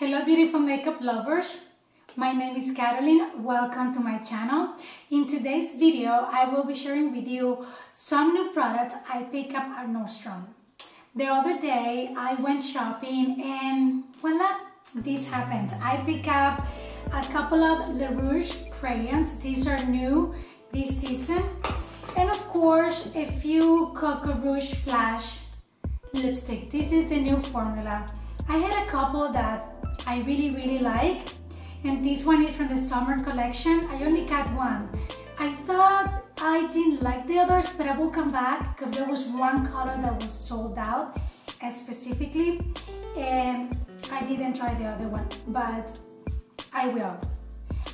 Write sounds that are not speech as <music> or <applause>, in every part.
Hello beautiful makeup lovers. My name is Caroline. Welcome to my channel. In today's video, I will be sharing with you some new products I picked up at Nordstrom. The other day, I went shopping and voila, this happened. I picked up a couple of Le Rouge crayons. These are new this season. And of course, a few Coco Rouge Flash lipsticks. This is the new formula. I had a couple that I really, really like. And this one is from the summer collection. I only got one. I thought I didn't like the others, but I will come back because there was one color that was sold out specifically. And I didn't try the other one, but I will.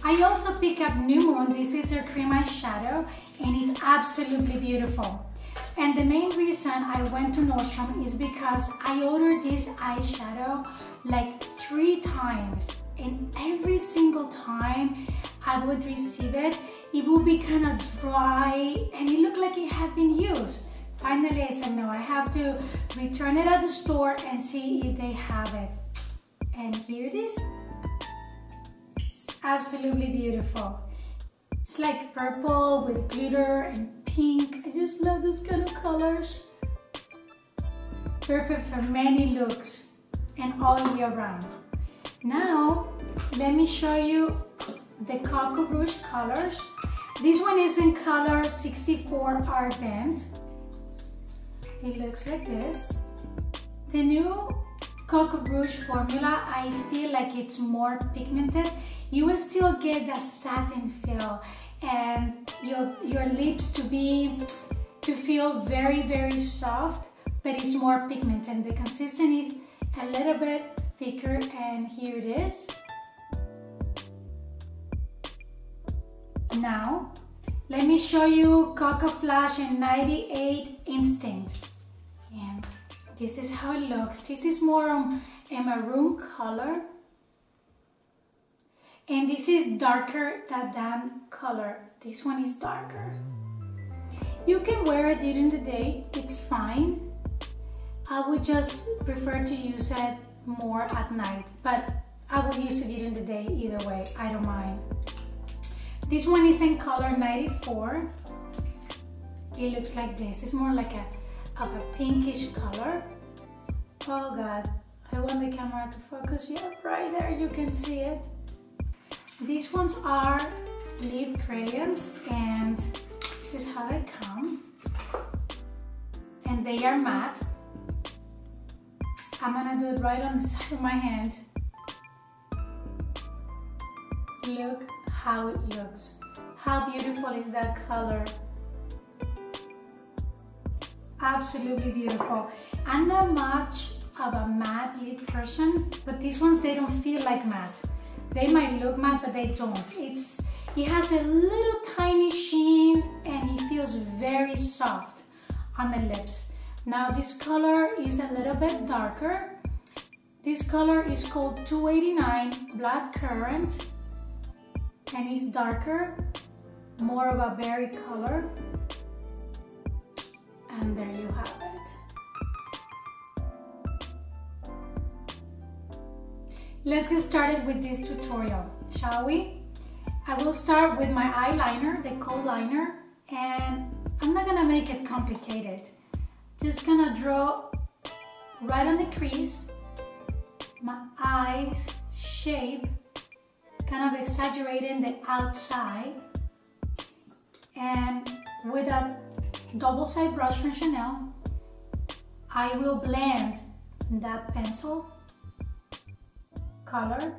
I also pick up New Moon. This is their cream eyeshadow and it's absolutely beautiful. And the main reason I went to Nordstrom is because I ordered this eyeshadow like three times and every single time I would receive it, it would be kind of dry and it looked like it had been used. Finally, I said, no, I have to return it at the store and see if they have it. And here it is. It's absolutely beautiful. It's like purple with glitter and pink. I just love this kind of colors. Perfect for many looks and all year round. Now, let me show you the Coco Rouge colors. This one is in color 64 Ardent. It looks like this. The new Coco Rouge formula, I feel like it's more pigmented. You will still get that satin feel and your, your lips to be, to feel very, very soft, but it's more pigmented. The consistency is a little bit thicker and here it is. Now, let me show you Coco Flash and 98 Instinct. And this is how it looks. This is more on a maroon color. And this is darker than color. This one is darker. You can wear it during the day, it's fine. I would just prefer to use it more at night, but I would use it during the day either way, I don't mind. This one is in color 94. It looks like this. It's more like a of a pinkish color. Oh God, I want the camera to focus. Yeah, right there, you can see it. These ones are lip crayons and this is how they come. And they are matte. I'm gonna do it right on the <laughs> side of my hand. Look how it looks. How beautiful is that color? Absolutely beautiful. I'm not much of a matte lip person, but these ones, they don't feel like matte. They might look matte, but they don't. It's It has a little tiny sheen and it feels very soft on the lips. Now this color is a little bit darker. This color is called 289 Black Currant and it's darker, more of a berry color. And there you have it. Let's get started with this tutorial, shall we? I will start with my eyeliner, the kohl liner, and I'm not gonna make it complicated. Just gonna draw right on the crease, my eyes shape, kind of exaggerating the outside, and with a double side brush from Chanel, I will blend that pencil color.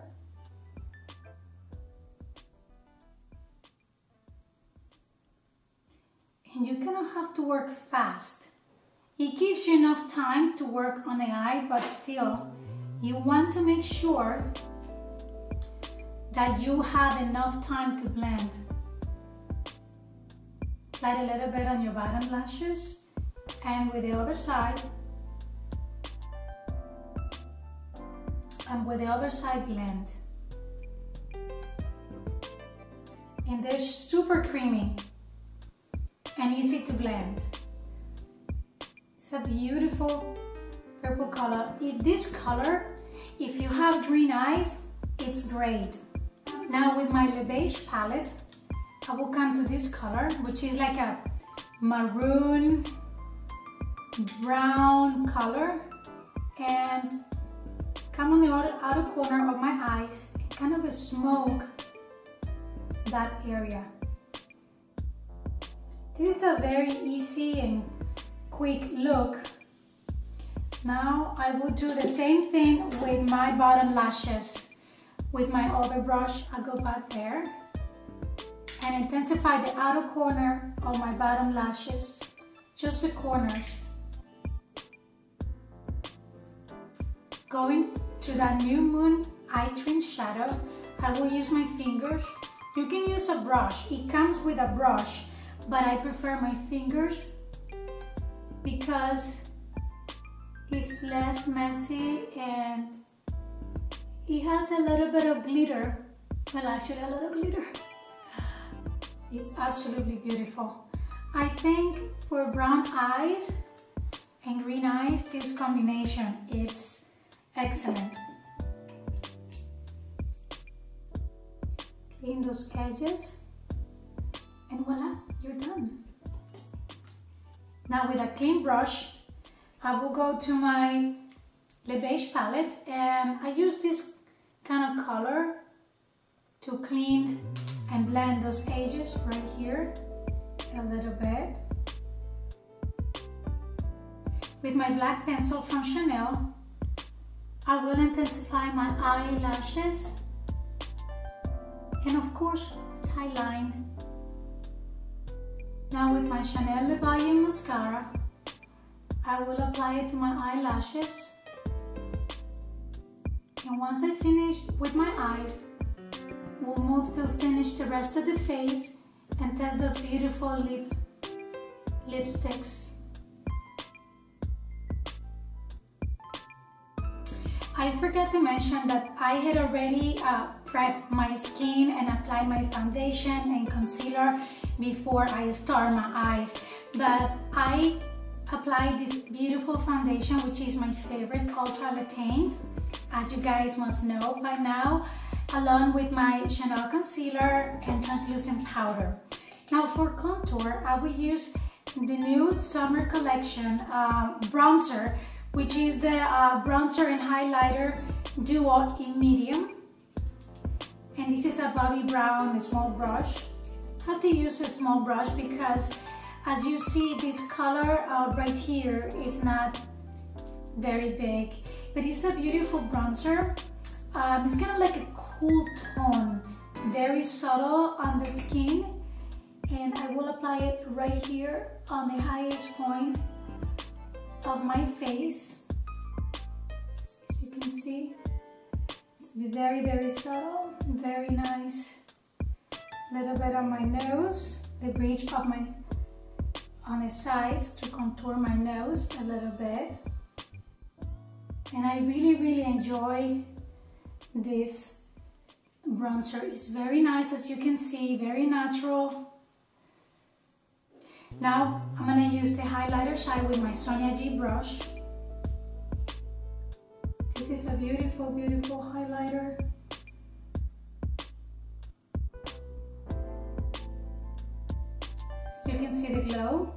And you cannot have to work fast. It gives you enough time to work on the eye but still you want to make sure that you have enough time to blend. Apply a little bit on your bottom lashes and with the other side and with the other side blend. And they're super creamy and easy to blend. It's a beautiful purple color. This color If you have green eyes, it's great. Now with my Le Beige palette, I will come to this color, which is like a maroon brown color and come on the outer, corner of my eyes kind of a smoke that area. This is a very easy and quick look. Now I will do the same thing with my bottom lashes. With my other brush, I go back there and intensify the outer corner of my bottom lashes, just the corners. Going to that New Moon Eye Cream Shadow, I will use my fingers. You can use a brush. It comes with a brush, but I prefer my fingers because it's less messy and it has a little bit of glitter. Well, actually a little glitter. It's absolutely beautiful. I think for brown eyes and green eyes, this combination, it's Excellent. Clean those edges and voila, you're done. Now with a clean brush, I will go to my Le Beige palette and I use this kind of color to clean and blend those edges right here a little bit. With my black pencil from Chanel, I will intensify my eyelashes and of course tightline. Now with my Chanel Le Volume Mascara, I will apply it to my eyelashes. And once I finish with my eyes, we'll move to finish the rest of the face and test those beautiful lip lipsticks. I forgot to mention that I had already uh, prepped my skin and applied my foundation and concealer before I start my eyes. But I applied this beautiful foundation, which is my favorite, Ultra Le as you guys must know by now, along with my Chanel concealer and translucent powder. Now for contour, I will use the new Summer Collection uh, bronzer which is the uh, bronzer and highlighter duo in medium. And this is a Bobbi Brown small brush. I have to use a small brush because as you see this color uh, right here is not very big, but it's a beautiful bronzer. Um, it's kind of like a cool tone, very subtle on the skin. And I will apply it right here on the highest point of my face. As you can see, it's very, very subtle, very nice. Little bit on my nose, the bridge of my, on the sides to contour my nose a little bit. And I really, really enjoy this bronzer. It's very nice, as you can see, very natural. Now I'm going to use the highlighter side with my Sonia G brush. This is a beautiful, beautiful highlighter. You can see the glow,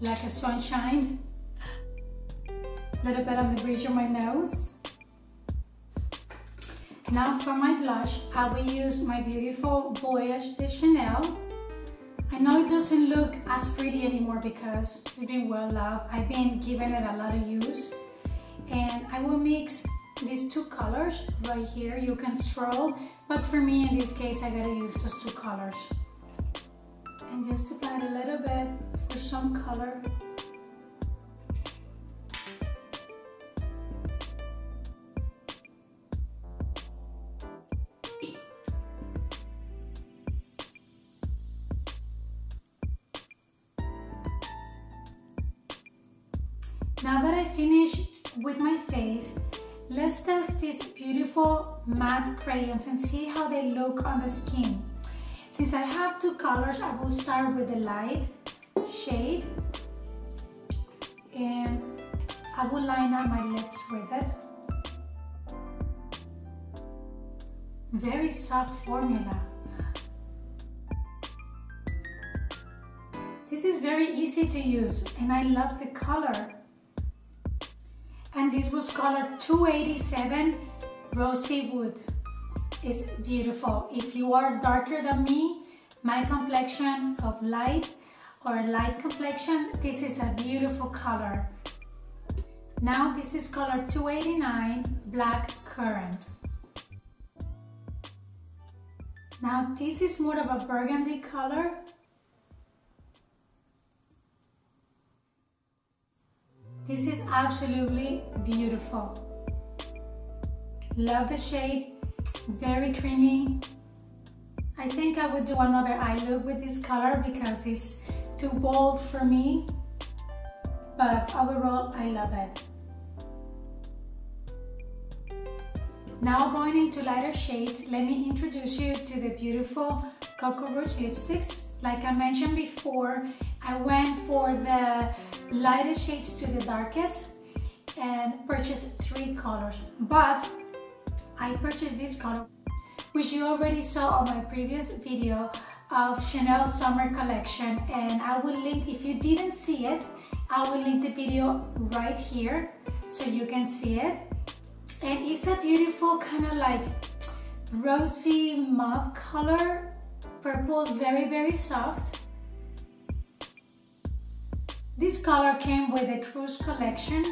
like a sunshine. A little bit on the bridge of my nose. Now for my blush, I will use my beautiful Voyage de Chanel I know it doesn't look as pretty anymore because it's been well loved. I've been giving it a lot of use. And I will mix these two colors right here. You can swirl, but for me in this case, I gotta use those two colors. And just apply a little bit for some color. Now that I finished with my face, let's test these beautiful matte crayons and see how they look on the skin. Since I have two colors, I will start with the light shade and I will line up my lips with it. Very soft formula. This is very easy to use and I love the color. And this was color 287 Rosy Wood. It's beautiful. If you are darker than me, my complexion of light or light complexion, this is a beautiful color. Now this is color 289 Black Currant. Now this is more of a burgundy color. This is absolutely beautiful. Love the shade, very creamy. I think I would do another eye look with this color because it's too bold for me. But overall, I love it. Now going into lighter shades, let me introduce you to the beautiful Coco Rouge lipsticks. Like I mentioned before, I went for the lightest shades to the darkest and purchased three colors. But I purchased this color, which you already saw on my previous video of Chanel Summer Collection. And I will link, if you didn't see it, I will link the video right here so you can see it. And it's a beautiful kind of like rosy mauve color, purple, very, very soft. This color came with the Cruise collection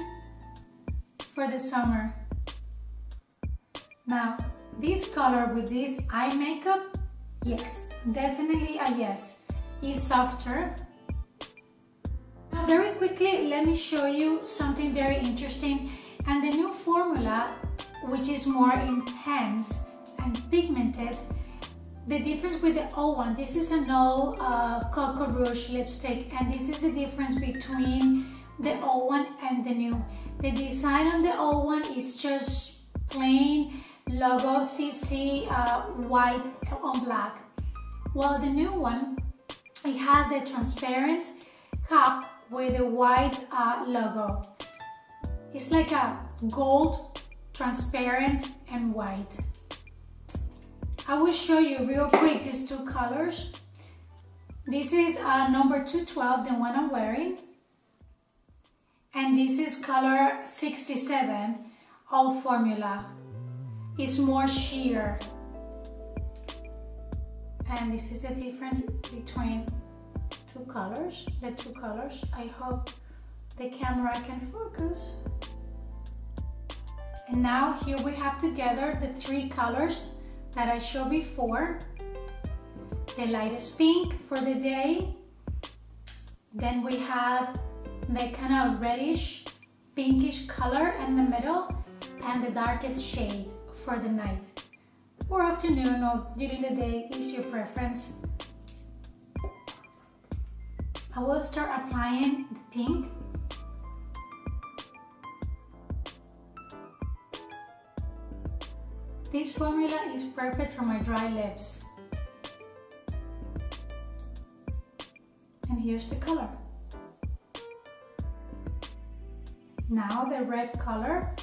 for the summer. Now, this color with this eye makeup, yes, definitely a yes. It's softer. Now, very quickly, let me show you something very interesting. And the new formula, which is more intense and pigmented, the difference with the old one, this is an old uh, Coco Rouge lipstick and this is the difference between the old one and the new. The design on the old one is just plain logo CC uh, white on black. While the new one, it has the transparent cup with a white uh, logo. It's like a gold, transparent and white. I will show you real quick these two colors. This is uh, number 212, the one I'm wearing. And this is color 67, all formula. It's more sheer. And this is the difference between two colors, the two colors. I hope the camera can focus. And now here we have together the three colors that I showed before. The lightest pink for the day. Then we have the kind of reddish pinkish color in the middle and the darkest shade for the night or afternoon or during the day is your preference. I will start applying the pink This formula is perfect for my dry lips. And here's the color. Now the red color.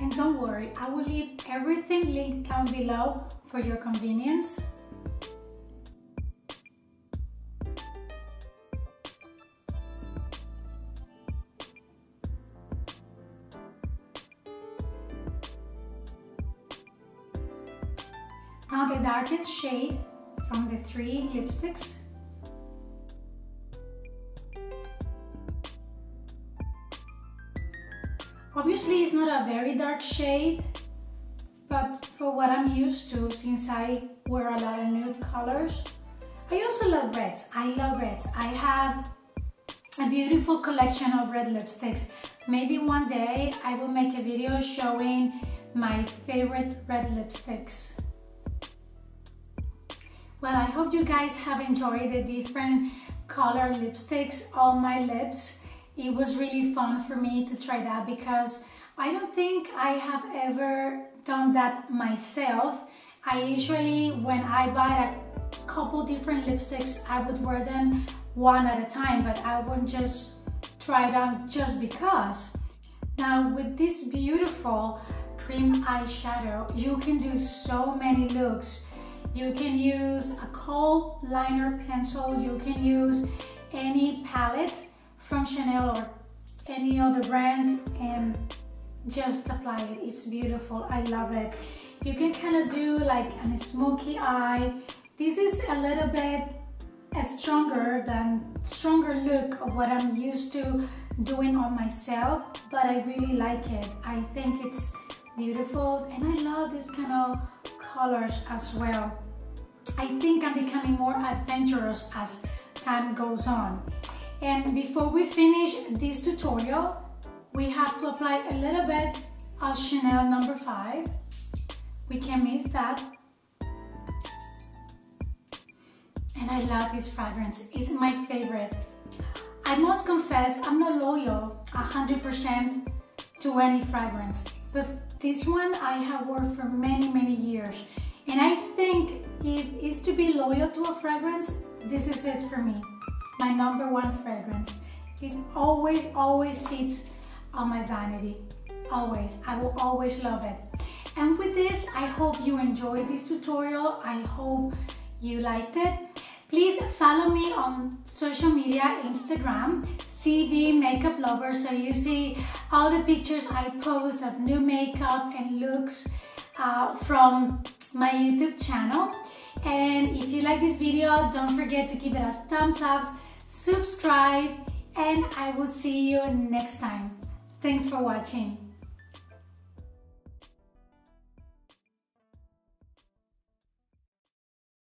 And don't worry, I will leave everything linked down below for your convenience. Shade from the three lipsticks. Obviously it's not a very dark shade, but for what I'm used to since I wear a lot of nude colors. I also love reds, I love reds. I have a beautiful collection of red lipsticks. Maybe one day I will make a video showing my favorite red lipsticks. Well, I hope you guys have enjoyed the different color lipsticks on my lips. It was really fun for me to try that because I don't think I have ever done that myself. I usually, when I buy a couple different lipsticks, I would wear them one at a time, but I wouldn't just try it on just because. Now with this beautiful cream eyeshadow. You can do so many looks. You can use a kohl liner pencil. You can use any palette from Chanel or any other brand and just apply it. It's beautiful. I love it. You can kind of do like a smoky eye. This is a little bit a stronger than stronger look of what I'm used to doing on myself, but I really like it. I think it's beautiful and I love this kind of colors as well. I think I'm becoming more adventurous as time goes on. And before we finish this tutorial, we have to apply a little bit of Chanel number five. We can't miss that. And I love this fragrance, it's my favorite. I must confess, I'm not loyal 100% to any fragrance, but this one I have worn for many, many years. And I think if it's to be loyal to a fragrance, this is it for me. My number one fragrance. It always, always sits on my vanity. Always. I will always love it. And with this, I hope you enjoyed this tutorial. I hope you liked it. Please follow me on social media, Instagram, CV Makeup Lover, so you see all the pictures I post of new makeup and looks uh, from my YouTube channel. And if you like this video, don't forget to give it a thumbs up, subscribe, and I will see you next time. Thanks for watching.